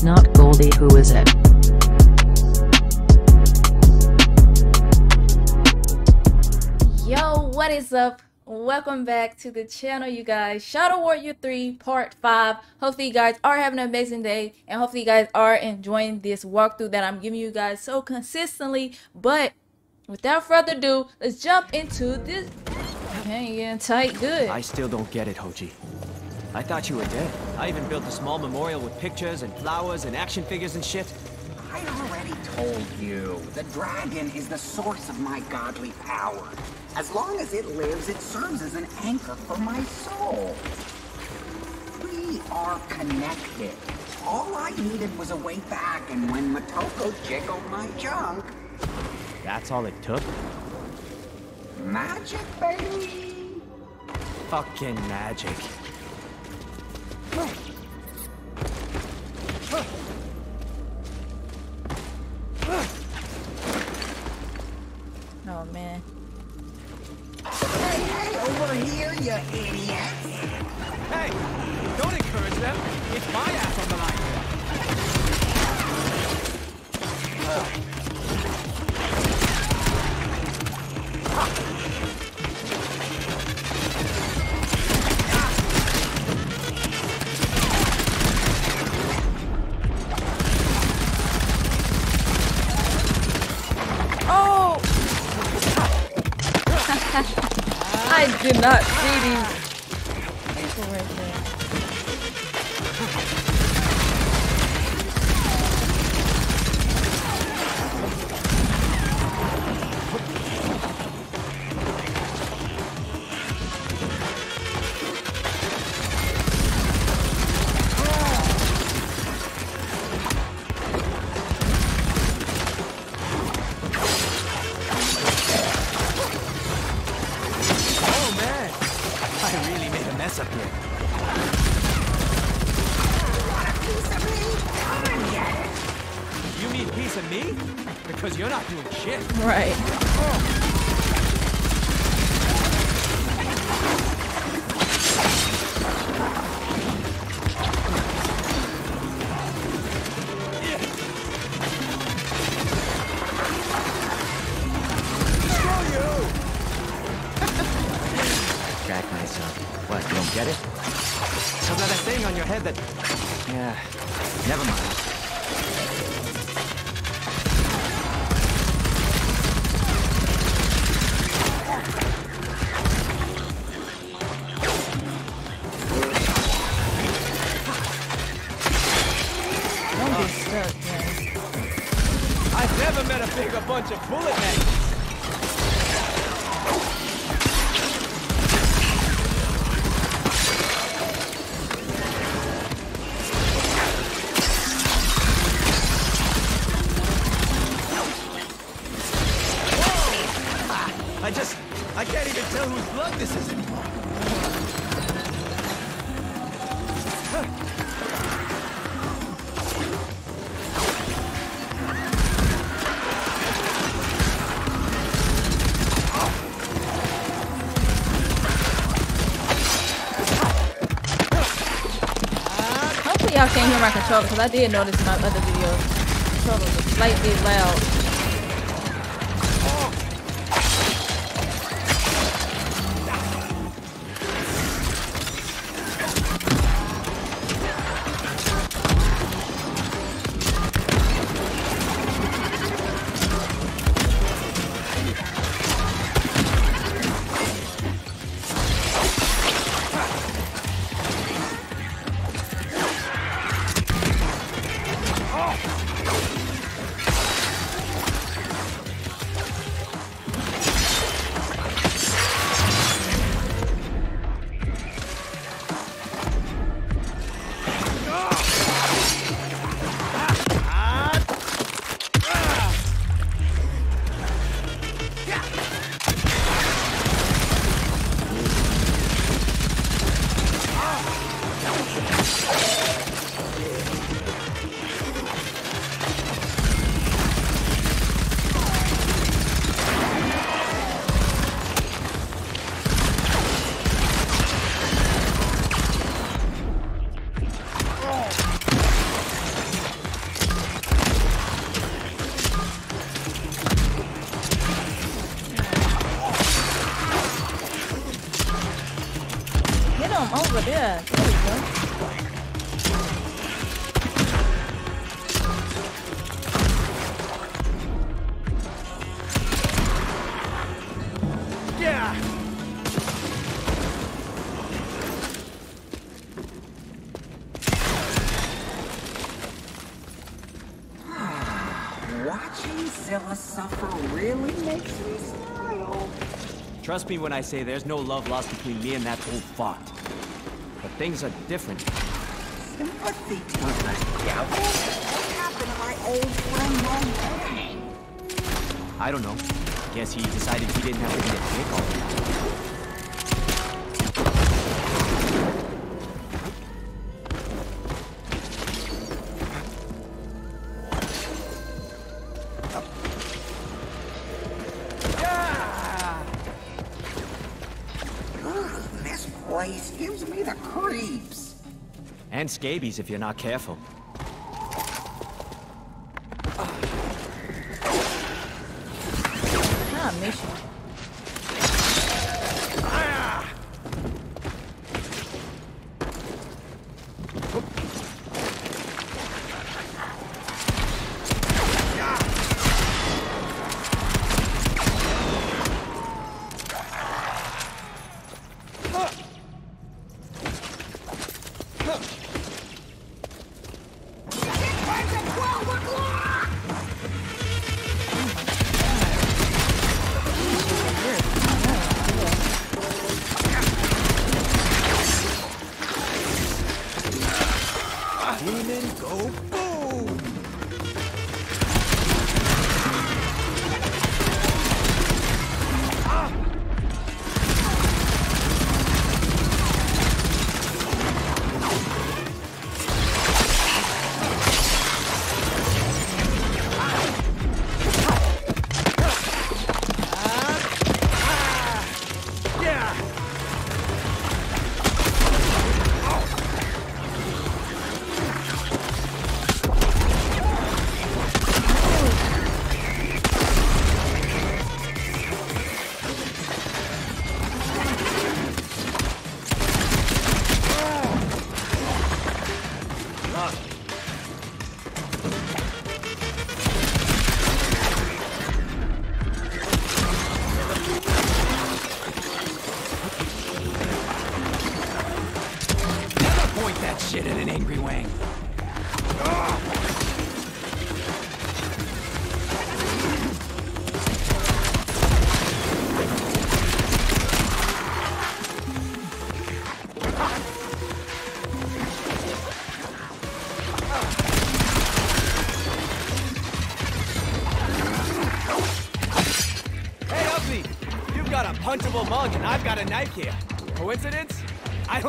it's not Goldie who is it? Yo, what is up? Welcome back to the channel, you guys. Shadow Warrior 3 Part 5. Hopefully you guys are having an amazing day and hopefully you guys are enjoying this walkthrough that I'm giving you guys so consistently. But without further ado, let's jump into this. Okay, getting tight, good. I still don't get it, Hoji. I thought you were dead. I even built a small memorial with pictures and flowers and action figures and shit. I already told you, the dragon is the source of my godly power. As long as it lives, it serves as an anchor for my soul. We are connected. All I needed was a way back, and when Motoko jiggled my junk, That's all it took? magic, baby! Fucking magic. Oh Drag myself. What, you don't get it? So that thing on your head that... Yeah, never mind. Don't stuck, man. I've never met a bigger bunch of bullet men. I just, I can't even tell whose blood this is anymore. Hopefully y'all can't hear my controller because I did notice in my other video controller was slightly loud. Trust me when I say there's no love lost between me and that old fart. But things are different. What happened to old friend? I don't know. Guess he decided he didn't have to be a dick all the time. And scabies if you're not careful.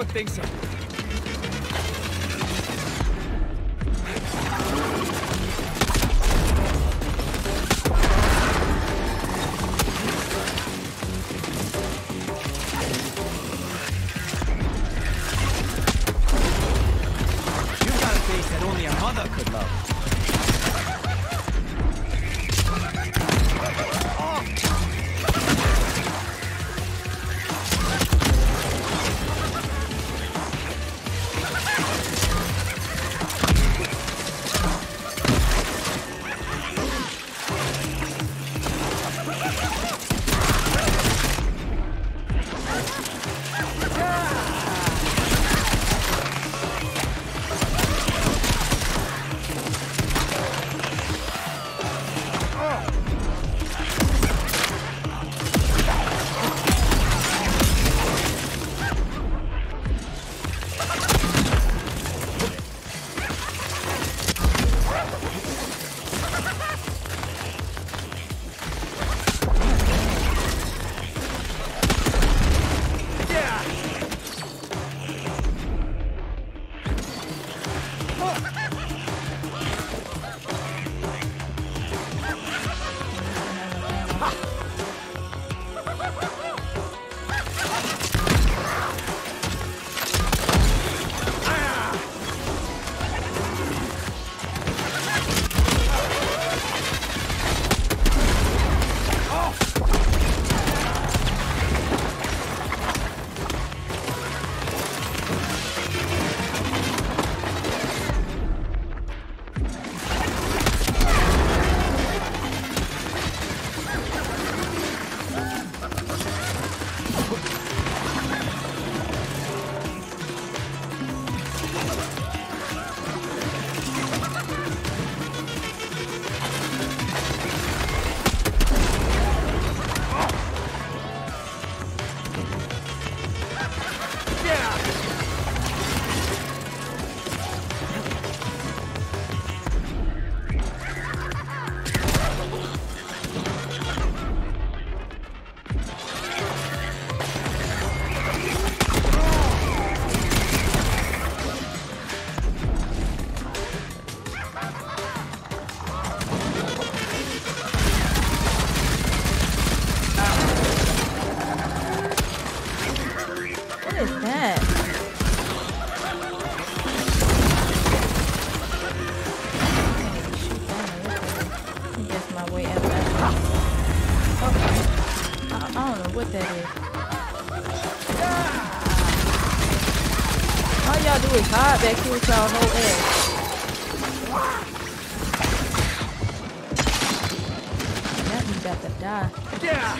Don't think so. You've got a face that only a mother could love. All y'all do is hide back here with y'all no ass. That me about to die. Yeah.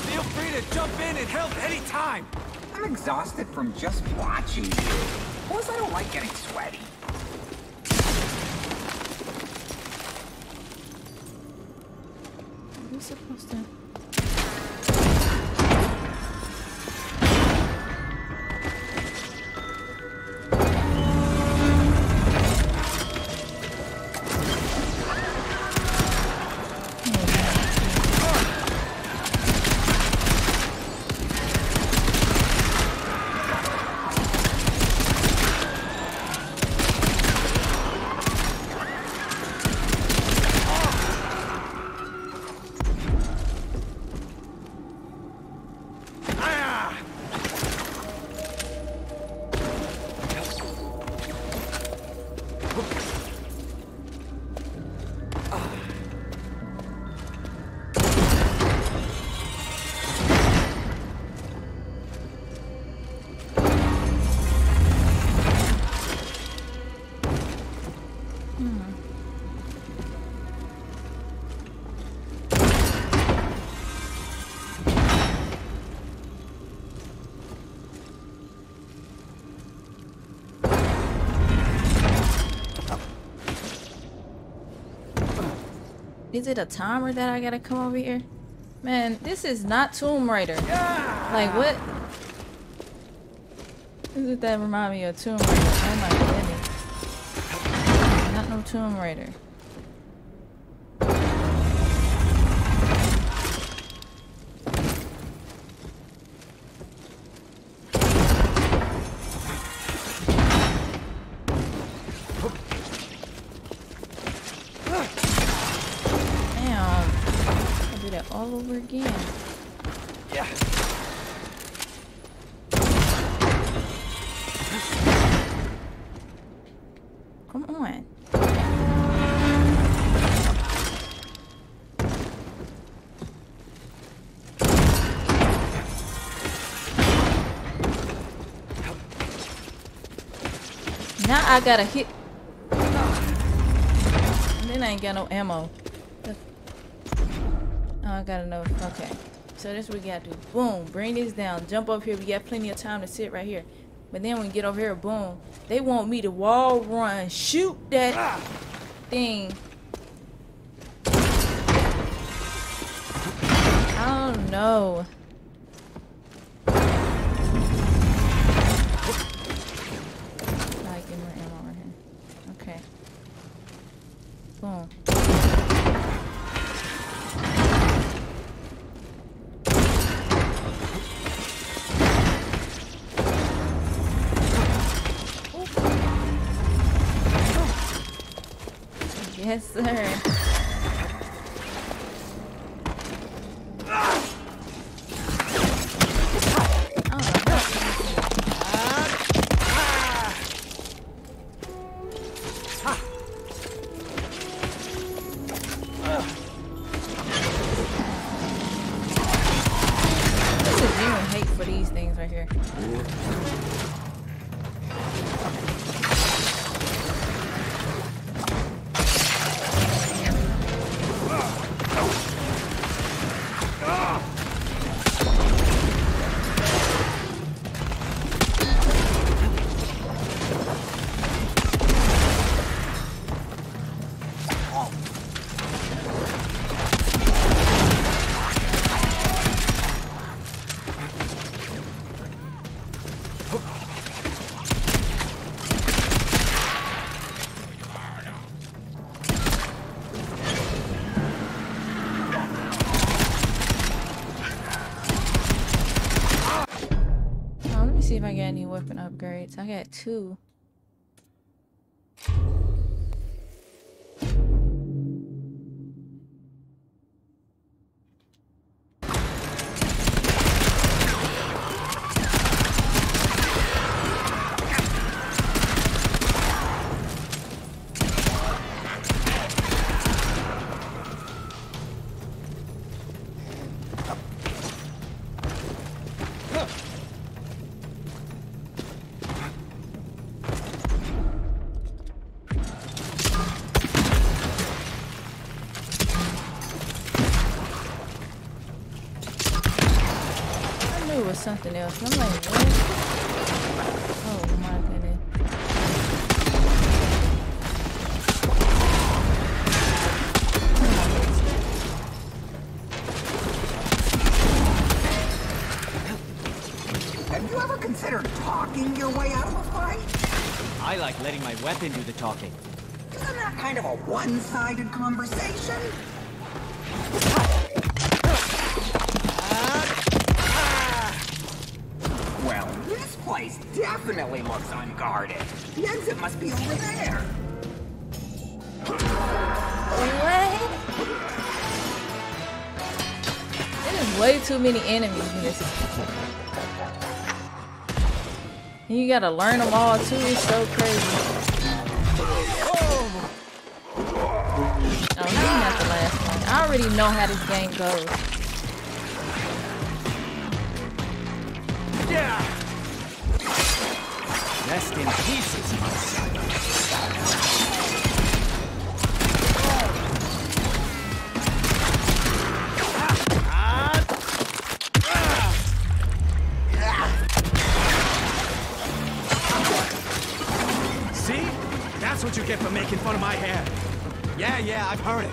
Feel free to jump in and help anytime. I'm exhausted from just watching you. Plus, I don't like getting sweaty. Are we supposed to? Ah! Is it a timer that I gotta come over here? Man, this is not Tomb Raider. Like what? Is it that remind me of Tomb Raider? Oh my goodness. Not no Tomb Raider. Over again. Yeah. Come on. Now I gotta hit. And then I ain't got no ammo. I gotta know. Okay. So this what we gotta do. Boom. Bring this down. Jump up here. We got plenty of time to sit right here. But then when we get over here, boom. They want me to wall run, shoot that thing. I me ammo right here. Okay. Boom. Yes, sir. See if I got any weapon upgrades. I got two. Was something else. I'm like, what? Oh my goodness. Have you ever considered talking your way out of a fight? I like letting my weapon do the talking. Isn't that kind of a one-sided conversation? The exit must be over there. What? There's way too many enemies in this. And you gotta learn them all too. It's so crazy. Oh, he's not the last one. I already know how this game goes. Yeah! Rest in pieces, my son. See? That's what you get for making fun of my hair. Yeah, yeah, I've heard it.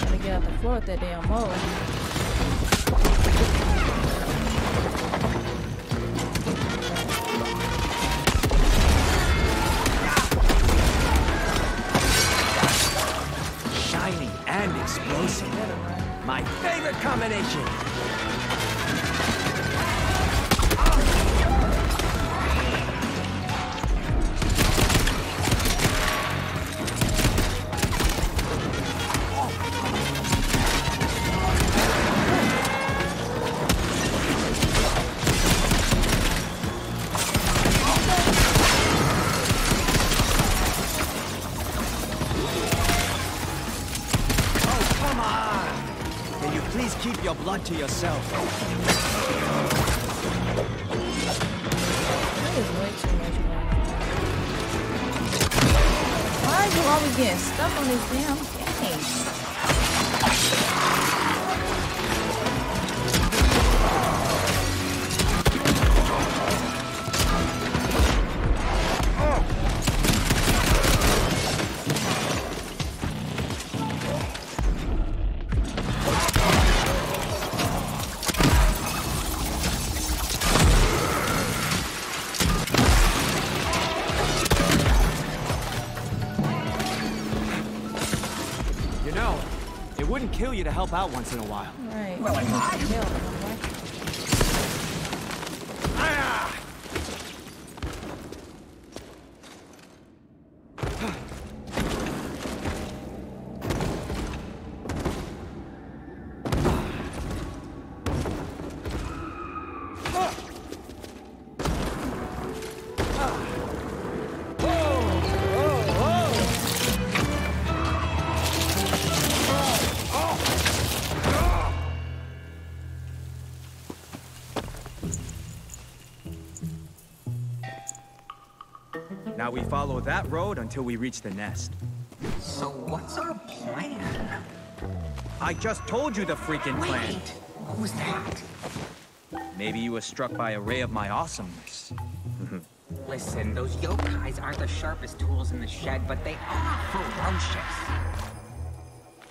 Gotta get off the floor with that damn mole. And explosive. My favorite combination. To yourself? That is way too much. Why are you always getting stuck on this damn to help out once in a while. Right. Well, if I- follow that road until we reach the nest. So what's our plan? I just told you the freaking plan. Wait, who's that? Maybe you were struck by a ray of my awesomeness. Listen, those yokais aren't the sharpest tools in the shed, but they are ferocious.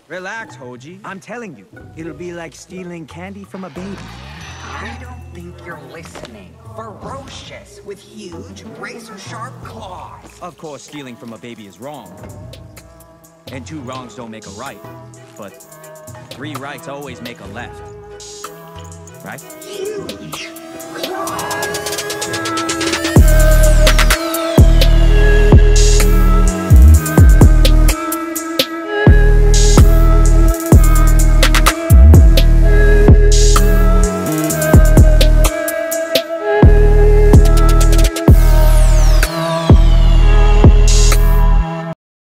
Relax, Hoji. I'm telling you, it'll be like stealing candy from a baby. I don't think you're listening. Ferocious, with huge, razor-sharp claws. Of course, stealing from a baby is wrong. And two wrongs don't make a right. But three rights always make a left. Right? Huge claws!